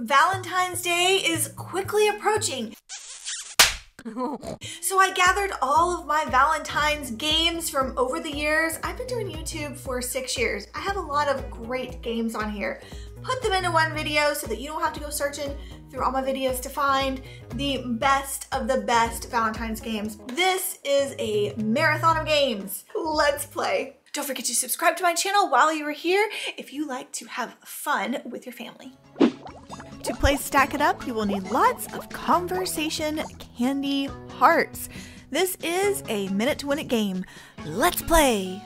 Valentine's Day is quickly approaching. so I gathered all of my Valentine's games from over the years. I've been doing YouTube for six years. I have a lot of great games on here. Put them into one video so that you don't have to go searching through all my videos to find the best of the best Valentine's games. This is a marathon of games. Let's play. Don't forget to subscribe to my channel while you are here if you like to have fun with your family. To play Stack It Up, you will need lots of conversation candy hearts. This is a minute to win it game. Let's play!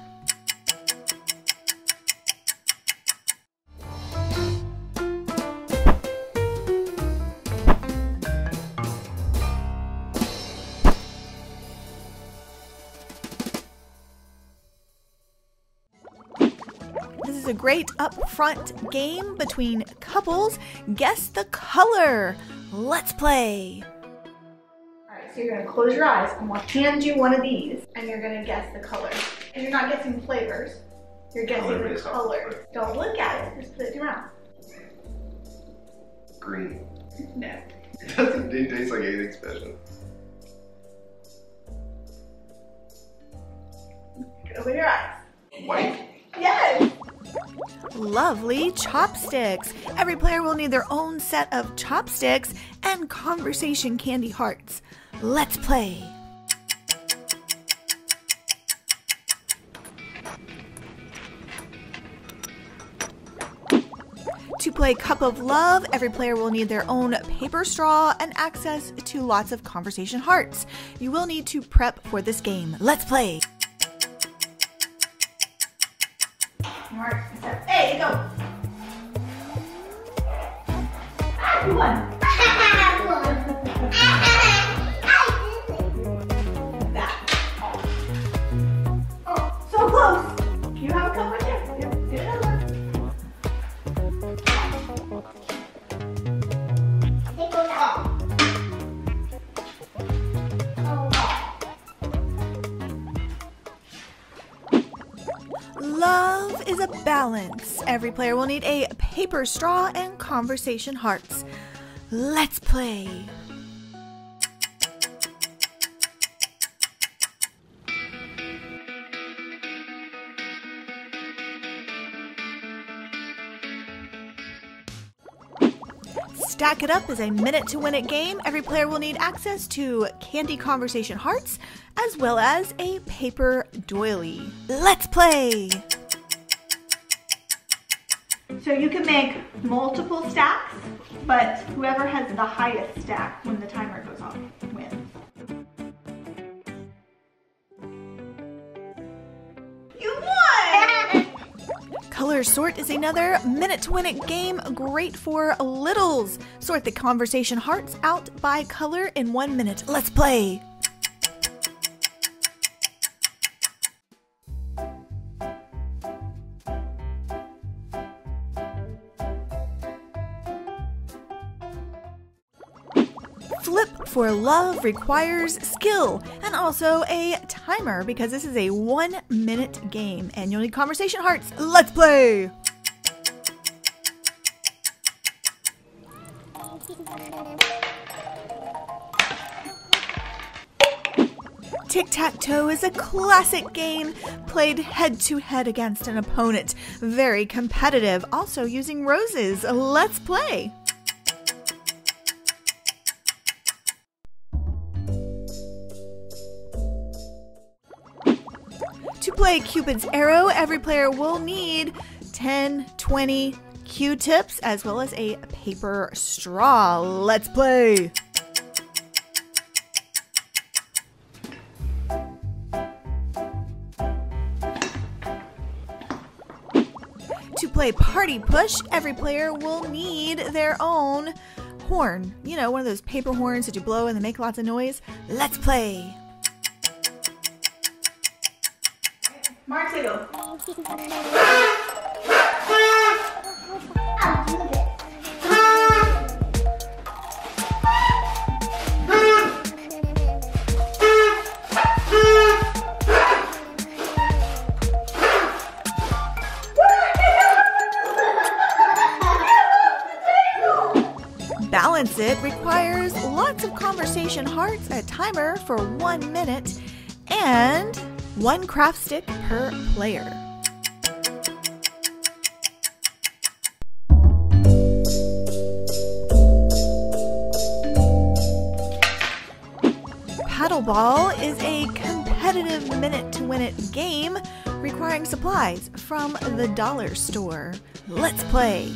Is a great upfront game between couples. Guess the color. Let's play. All right, so you're gonna close your eyes. I'm gonna hand you one of these, and you're gonna guess the color. And you're not guessing flavors. You're guessing Color the based off color. Don't look at it. Just put it in your mouth. Green. No. It doesn't didn't taste like anything special. Open your eyes. White? Lovely chopsticks. Every player will need their own set of chopsticks and conversation candy hearts. Let's play. To play Cup of Love, every player will need their own paper straw and access to lots of conversation hearts. You will need to prep for this game. Let's play. Mark, go. Ah, you won. That. Oh, so close. You have a there. Another one. Love is a balance. Every player will need a paper straw and conversation hearts. Let's play. Stack It Up is a minute to win it game. Every player will need access to candy conversation hearts as well as a paper doily. Let's play! So you can make multiple stacks, but whoever has the highest stack when the timer goes off wins. You won! Color Sort is another minute to win it game, great for littles. Sort the conversation hearts out by color in one minute. Let's play. Flip for Love requires skill and also a timer because this is a one minute game and you'll need conversation hearts. Let's play! Tic Tac Toe is a classic game played head to head against an opponent. Very competitive, also using roses. Let's play! Play Cupid's Arrow, every player will need 10, 20 Q-tips as well as a paper straw. Let's play! To play Party Push, every player will need their own horn. You know, one of those paper horns that you blow and they make lots of noise. Let's play! Mark Tickle. Balance It requires lots of conversation hearts, a timer for one minute, and one craft stick per player. Paddleball is a competitive minute to win it game requiring supplies from the dollar store. Let's play!